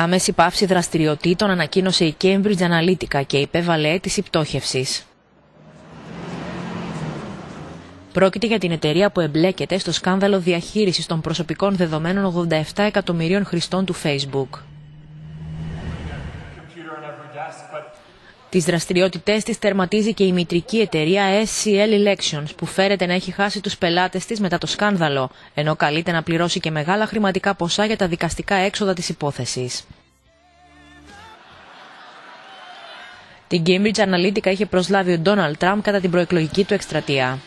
Άμεση πάυση δραστηριοτήτων ανακοίνωσε η Cambridge Analytica και υπέβαλε αίτηση πτώχευσης. Πρόκειται για την εταιρεία που εμπλέκεται στο σκάνδαλο διαχείρισης των προσωπικών δεδομένων 87 εκατομμυρίων χρηστών του Facebook. Τις δραστηριότητές της τερματίζει και η μητρική εταιρεία SCL Elections που φέρεται να έχει χάσει τους πελάτες της μετά το σκάνδαλο, ενώ καλείται να πληρώσει και μεγάλα χρηματικά ποσά για τα δικαστικά έξοδα της υπόθεσης. Την Cambridge Analytica είχε προσλάβει ο Donald Trump κατά την προεκλογική του εκστρατεία.